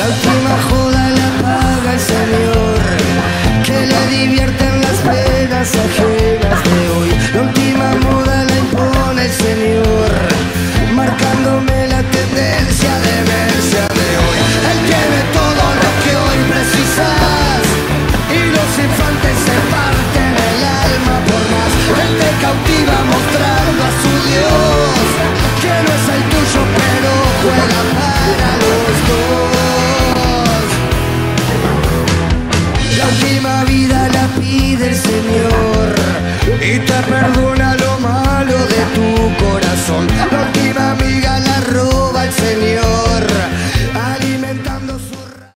La última joda la paga el Señor, que le divierten las penas ajenas de hoy. La última moda la impone el Señor, marcándome la tendencia de verse de hoy. Él tiene todo lo que hoy precisas y los infantes se parten el alma por más. Él te cautiva mostrar.